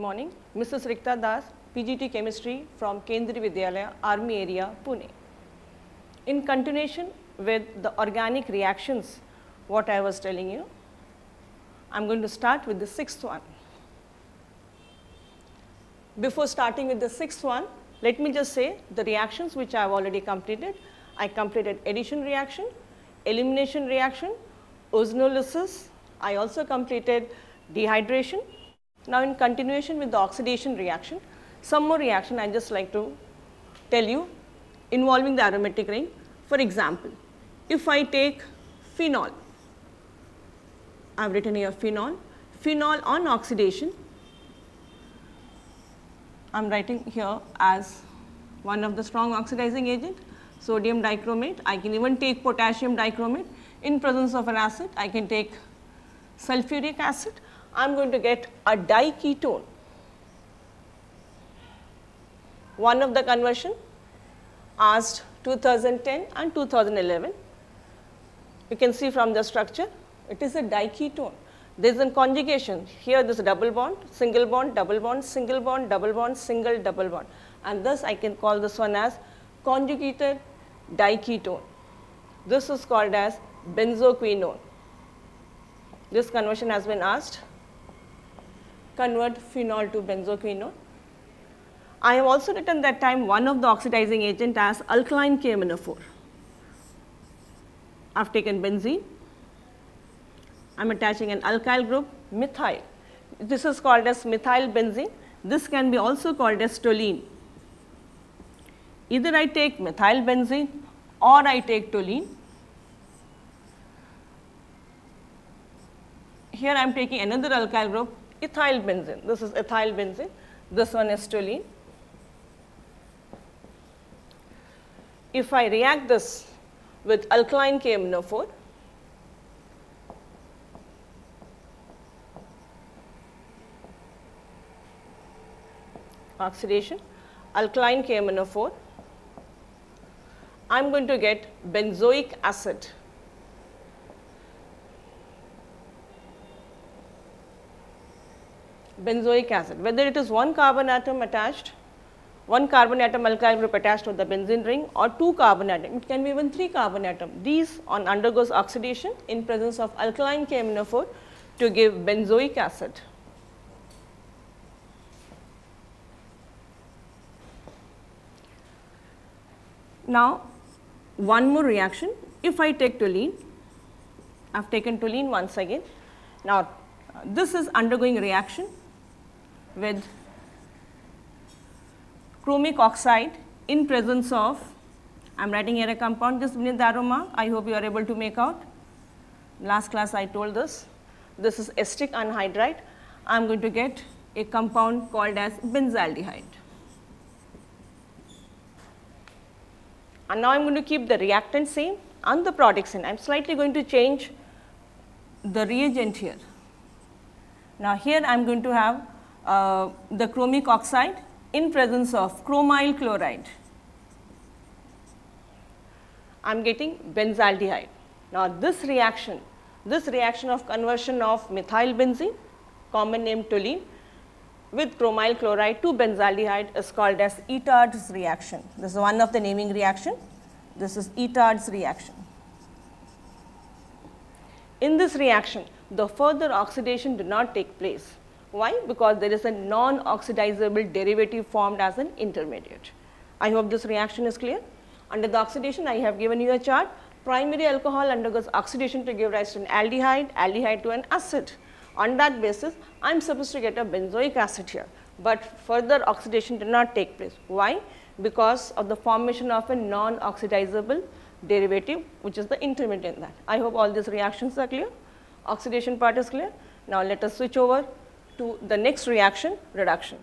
morning. Mrs. Rikta Das, PGT Chemistry from Kendriya Vidyalaya, Army area, Pune. In continuation with the organic reactions, what I was telling you, I am going to start with the sixth one. Before starting with the sixth one, let me just say the reactions which I have already completed. I completed addition reaction, elimination reaction, ozonolysis. I also completed dehydration. Now in continuation with the oxidation reaction, some more reaction I just like to tell you involving the aromatic ring. For example, if I take phenol, I have written here phenol, phenol on oxidation, I am writing here as one of the strong oxidizing agent, sodium dichromate. I can even take potassium dichromate. In presence of an acid, I can take sulfuric acid. I am going to get a diketone. One of the conversion asked 2010 and 2011. You can see from the structure, it is a diketone. There is a conjugation. Here this double bond, single bond, double bond, single bond, double bond, single double bond. And thus I can call this one as conjugated diketone. This is called as benzoquinone. This conversion has been asked. Convert phenol to benzoquinone. I have also written that time one of the oxidizing agent as alkaline KMNO4. I have taken benzene I am attaching an alkyl group methyl. This is called as methyl benzene. This can be also called as toluene. Either I take methyl benzene or I take toluene. Here I am taking another alkyl group ethyl benzene. This is ethyl benzene. This one is toluene. If I react this with alkaline KMNO4, oxidation, alkaline KMNO4, I am going to get benzoic acid. Benzoic acid, whether it is one carbon atom attached, one carbon atom alkyl group attached to the benzene ring or two carbon atom, it can be even three carbon atom. These on undergoes oxidation in presence of alkaline KMNO4 to give benzoic acid. Now, one more reaction, if I take toluene, I have taken toluene once again. Now, this is undergoing reaction with chromic oxide in presence of, I am writing here a compound, this beneath the aroma, I hope you are able to make out. Last class I told this, this is acetic anhydride, I am going to get a compound called as benzaldehyde. And now I am going to keep the reactant same and the product same. I am slightly going to change the reagent here. Now here I am going to have uh, the chromic oxide in presence of chromyl chloride. I am getting benzaldehyde. Now this reaction, this reaction of conversion of methyl benzene, common name toluene, with chromyl chloride to benzaldehyde is called as Etard's reaction. This is one of the naming reaction. This is Etard's reaction. In this reaction, the further oxidation did not take place. Why? Because there is a non-oxidizable derivative formed as an intermediate. I hope this reaction is clear. Under the oxidation, I have given you a chart. Primary alcohol undergoes oxidation to give rise to an aldehyde, aldehyde to an acid. On that basis, I am supposed to get a benzoic acid here, but further oxidation did not take place. Why? Because of the formation of a non-oxidizable derivative, which is the intermediate in that. I hope all these reactions are clear. Oxidation part is clear. Now, let us switch over to the next reaction, reduction.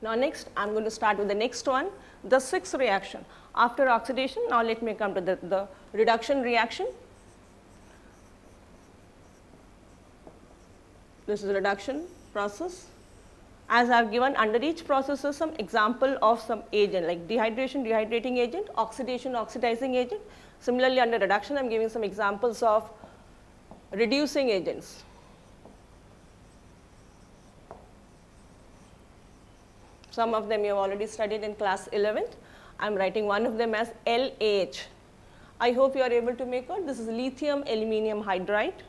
Now, next I am going to start with the next one, the sixth reaction. After oxidation, now let me come to the, the reduction reaction. This is reduction process. As I have given under each process is some example of some agent like dehydration, dehydrating agent, oxidation, oxidizing agent. Similarly, under reduction I am giving some examples of reducing agents. Some of them you have already studied in class 11th. I am writing one of them as LAH. I hope you are able to make out. This is lithium aluminium hydride.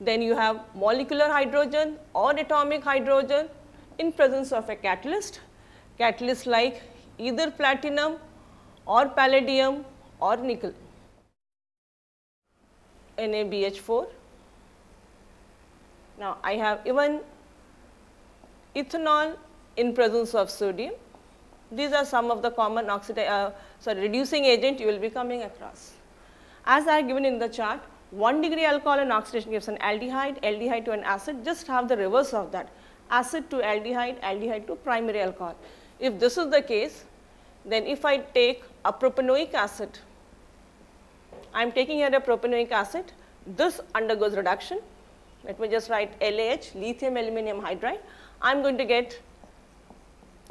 Then you have molecular hydrogen or atomic hydrogen in presence of a catalyst. Catalyst like either platinum or palladium or nickel. NaBH4. Now, I have even ethanol in presence of sodium. These are some of the common uh, sorry, reducing agent you will be coming across. As I have given in the chart, 1 degree alcohol and oxidation gives an aldehyde, aldehyde to an acid, just have the reverse of that, acid to aldehyde, aldehyde to primary alcohol. If this is the case, then if I take a propanoic acid, I am taking here a propanoic acid, this undergoes reduction. Let me just write LAH, lithium aluminum hydride. I am going to get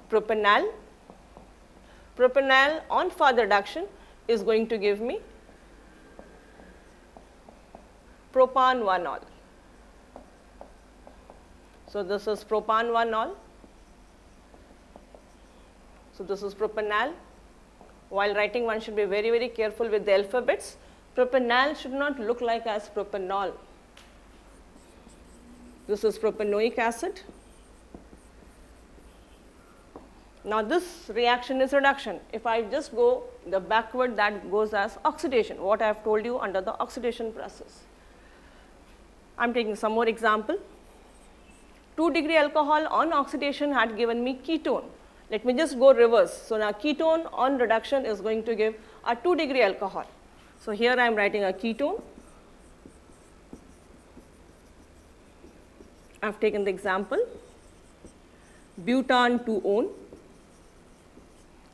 propanal. Propanal on further reduction is going to give me propan 1 So, this is propan 1 So, this is propanal. While writing one should be very very careful with the alphabets. Propanal should not look like as propanol. This is propanoic acid. Now, this reaction is reduction. If I just go the backward that goes as oxidation, what I have told you under the oxidation process. I am taking some more example. 2 degree alcohol on oxidation had given me ketone. Let me just go reverse. So, now ketone on reduction is going to give a 2 degree alcohol. So, here I am writing a ketone. I have taken the example butan 2-one.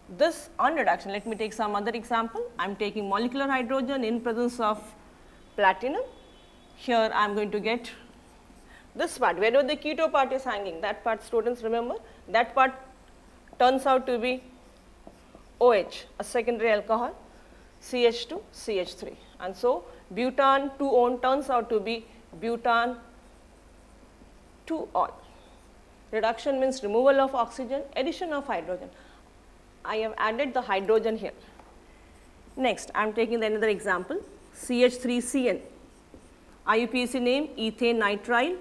This on reduction, let me take some other example. I am taking molecular hydrogen in presence of platinum. Here I am going to get this part, wherever the keto part is hanging, that part students remember, that part turns out to be OH, a secondary alcohol, CH2, CH3. And so, butan 2-one turns out to be butan 2-ol. Reduction means removal of oxygen, addition of hydrogen. I have added the hydrogen here. Next, I am taking another example, CH3CN. IUPAC name ethane nitrile.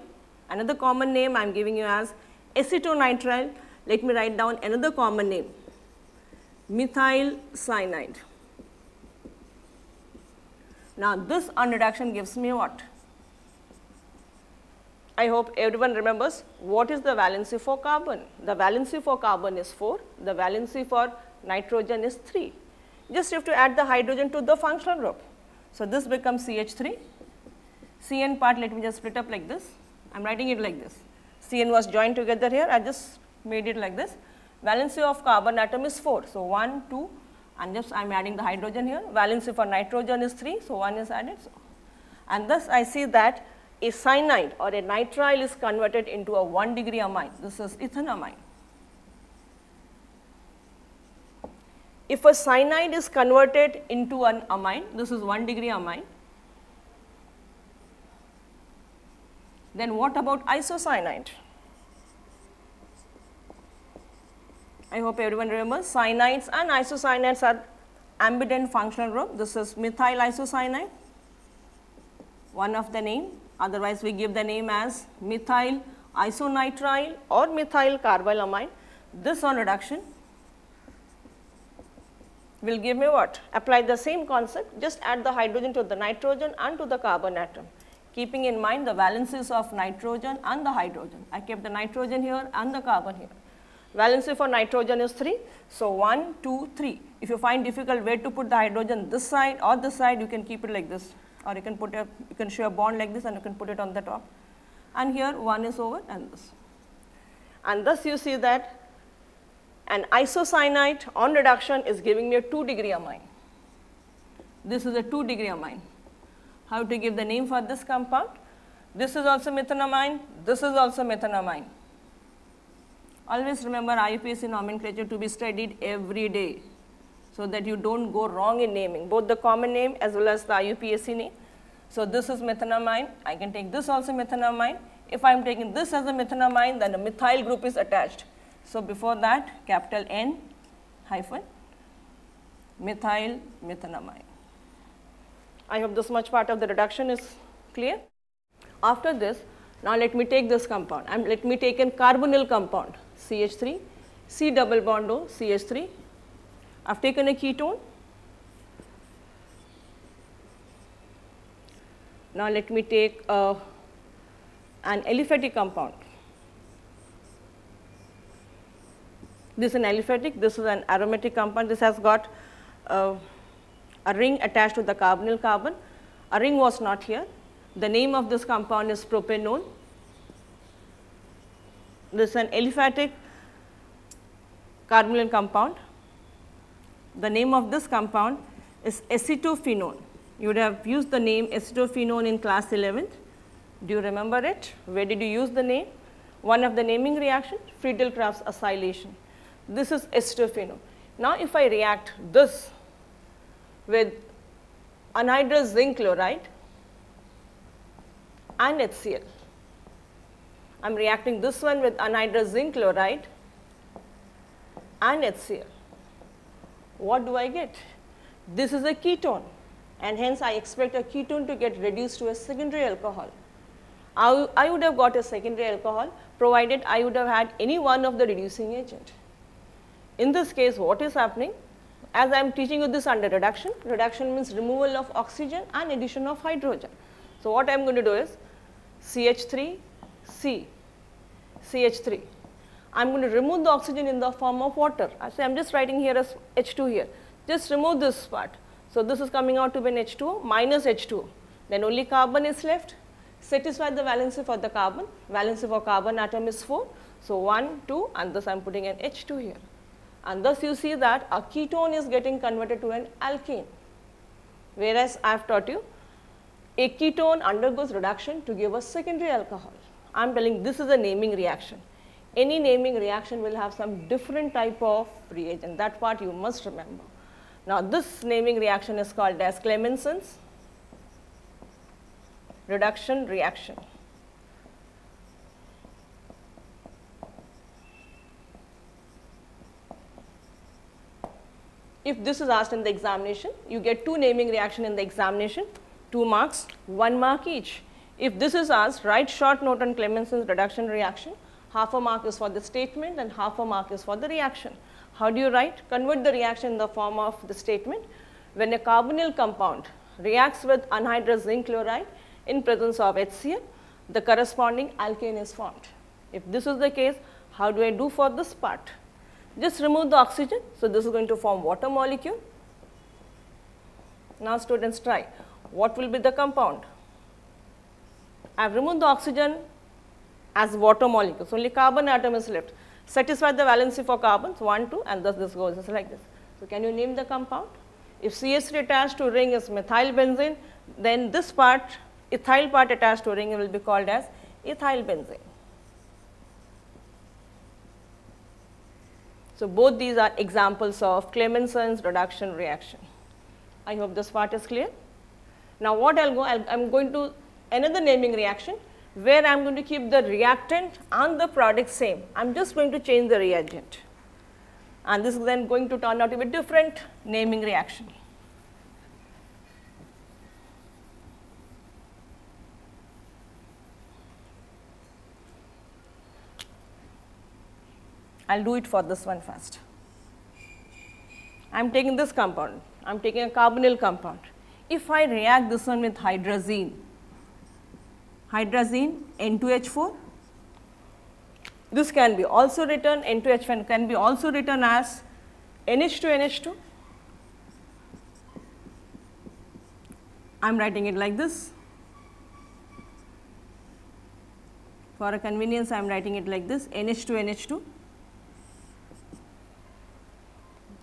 Another common name I am giving you as acetonitrile let me write down another common name, methyl cyanide. Now, this unreduction gives me what? I hope everyone remembers what is the valency for carbon. The valency for carbon is 4, the valency for nitrogen is 3. Just you have to add the hydrogen to the functional group. So, this becomes CH3. CN part let me just split up like this. I am writing it like this. CN was joined together here. I just made it like this. Valency of carbon atom is 4. So, 1, 2 and just I am adding the hydrogen here. Valency for nitrogen is 3. So, 1 is added. So, and thus I see that a cyanide or a nitrile is converted into a 1 degree amine. This is ethanamine. If a cyanide is converted into an amine, this is 1 degree amine. Then what about isocyanide? I hope everyone remembers cyanides and isocyanides are ambident functional group. This is methyl isocyanide, one of the name. Otherwise, we give the name as methyl isonitrile or methyl carbylamine. This on reduction will give me what? Apply the same concept, just add the hydrogen to the nitrogen and to the carbon atom, keeping in mind the valencies of nitrogen and the hydrogen. I kept the nitrogen here and the carbon here. Valency for nitrogen is 3. So, 1, 2, 3. If you find difficult where to put the hydrogen this side or this side, you can keep it like this or you can put a, you can show a bond like this and you can put it on the top. And here 1 is over and this. And thus you see that an isocyanide on reduction is giving me a 2 degree amine. This is a 2 degree amine. How to give the name for this compound? This is also methanamine, this is also methanamine. Always remember IUPAC nomenclature to be studied every day so that you don't go wrong in naming both the common name as well as the IUPAC name. So, this is methanamine, I can take this also methanamine. If I am taking this as a methanamine then a methyl group is attached. So, before that capital N hyphen methyl methanamine. I hope this much part of the reduction is clear. After this, now let me take this compound and let me take a carbonyl compound CH3, C double bond O, CH3. I have taken a ketone. Now let me take uh, an aliphatic compound. This is an aliphatic, this is an aromatic compound. This has got uh, a ring attached to the carbonyl carbon. A ring was not here. The name of this compound is propanone. This is an aliphatic carbonyl compound. The name of this compound is acetophenone. You would have used the name acetophenone in class 11th. Do you remember it? Where did you use the name? One of the naming reaction, Friedel-Crafts acylation. This is acetophenone. Now, if I react this with anhydrous zinc chloride and HCl. I am reacting this one with anhydrous zinc chloride and HCl. What do I get? This is a ketone and hence I expect a ketone to get reduced to a secondary alcohol. I, I would have got a secondary alcohol provided I would have had any one of the reducing agent. In this case what is happening? as I am teaching you this under reduction, reduction means removal of oxygen and addition of hydrogen. So, what I am going to do is CH3, C, CH3. I am going to remove the oxygen in the form of water. I say I am just writing here as H2 here. Just remove this part. So, this is coming out to be an H2 minus H2. Then only carbon is left. Satisfy the valency for the carbon. Valency for carbon atom is 4. So, 1, 2 and thus I am putting an H2 here and thus you see that a ketone is getting converted to an alkane. Whereas I have taught you a ketone undergoes reduction to give a secondary alcohol. I am telling this is a naming reaction. Any naming reaction will have some different type of reagent that part you must remember. Now this naming reaction is called as Clemmensen's reduction reaction. if this is asked in the examination, you get two naming reaction in the examination, 2 marks, 1 mark each. If this is asked, write short note on Clemmensen's reduction reaction, half a mark is for the statement and half a mark is for the reaction. How do you write? Convert the reaction in the form of the statement. When a carbonyl compound reacts with anhydrous zinc chloride in presence of HCl, the corresponding alkane is formed. If this is the case, how do I do for this part? Just remove the oxygen. So, this is going to form water molecule. Now, students try. What will be the compound? I have removed the oxygen as water molecule. So, only carbon atom is left. Satisfy the valency for carbons 1, 2 and thus this goes just like this. So, can you name the compound? If CH3 attached to ring is methyl benzene, then this part ethyl part attached to ring will be called as ethyl benzene. So, both these are examples of Clemmensen's reduction reaction. I hope this part is clear. Now, what I will go, I am going to another naming reaction where I am going to keep the reactant and the product same. I am just going to change the reagent and this is then going to turn out to be different naming reaction. I will do it for this one first. I am taking this compound, I am taking a carbonyl compound. If I react this one with hydrazine, hydrazine N2H4, this can be also written N2H4 can be also written as NH2NH2. I am writing it like this. For a convenience, I am writing it like this NH2NH2.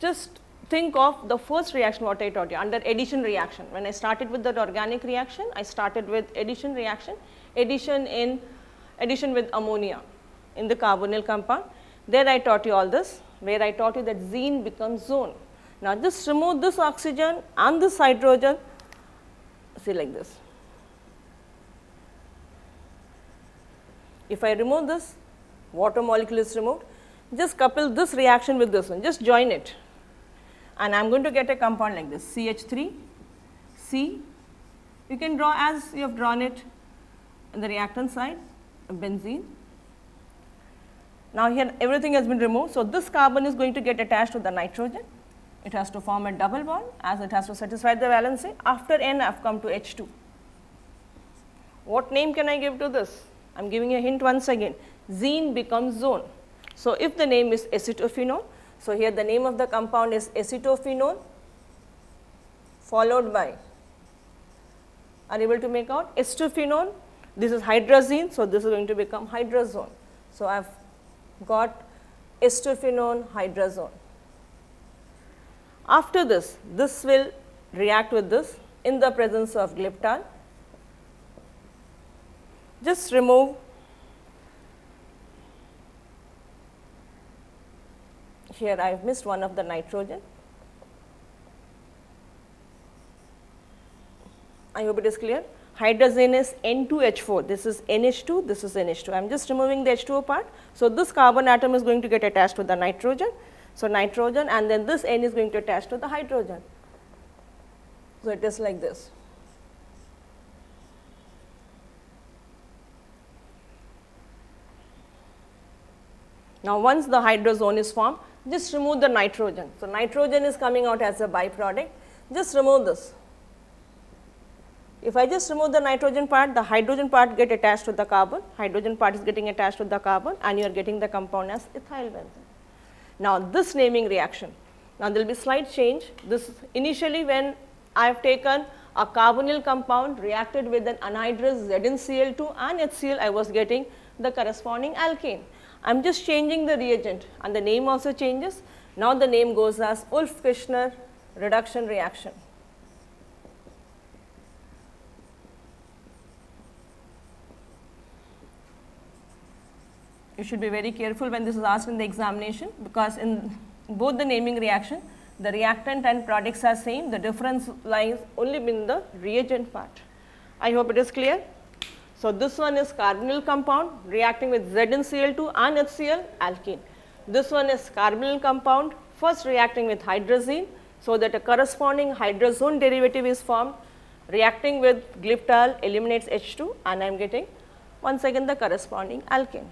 just think of the first reaction what I taught you under addition reaction. When I started with that organic reaction, I started with addition reaction, addition in addition with ammonia in the carbonyl compound. There I taught you all this, where I taught you that zine becomes zone. Now just remove this oxygen and this hydrogen, see like this. If I remove this, water molecule is removed, just couple this reaction with this one, just join it. And I am going to get a compound like this, CH3, C. You can draw as you have drawn it on the reactant side, benzene. Now here everything has been removed, so this carbon is going to get attached to the nitrogen. It has to form a double bond as it has to satisfy the valency. After N I have come to H2. What name can I give to this? I am giving a hint once again. Zine becomes zone. So, if the name is acetophenone, so here the name of the compound is acetophenone followed by, are able to make out acetophenone, this is hydrazine, so this is going to become hydrazone. So, I have got acetophenone hydrazone. After this, this will react with this in the presence of glyptal. Just remove here I have missed one of the nitrogen. I hope it is clear. Hydrazine is N2H4, this is NH2, this is NH2. I am just removing the H2O part. So, this carbon atom is going to get attached to the nitrogen. So, nitrogen and then this N is going to attach to the hydrogen. So, it is like this. Now, once the hydrazone is formed, just remove the nitrogen. So, nitrogen is coming out as a byproduct, just remove this. If I just remove the nitrogen part, the hydrogen part get attached to the carbon, hydrogen part is getting attached to the carbon and you are getting the compound as ethyl benzene. Now, this naming reaction, now there will be slight change. This initially when I have taken a carbonyl compound reacted with an anhydrous ZnCl2 and HCl, I was getting the corresponding alkane. I am just changing the reagent and the name also changes. Now, the name goes as Wolff-Kishner reduction reaction. You should be very careful when this is asked in the examination because in both the naming reaction, the reactant and products are same, the difference lies only in the reagent part. I hope it is clear. So, this one is carbonyl compound reacting with ZnCl2 and HCl alkene. This one is carbonyl compound first reacting with hydrazine so that a corresponding hydrazone derivative is formed reacting with glyptal eliminates H2 and I am getting once again the corresponding alkane.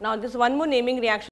Now, this one more naming reaction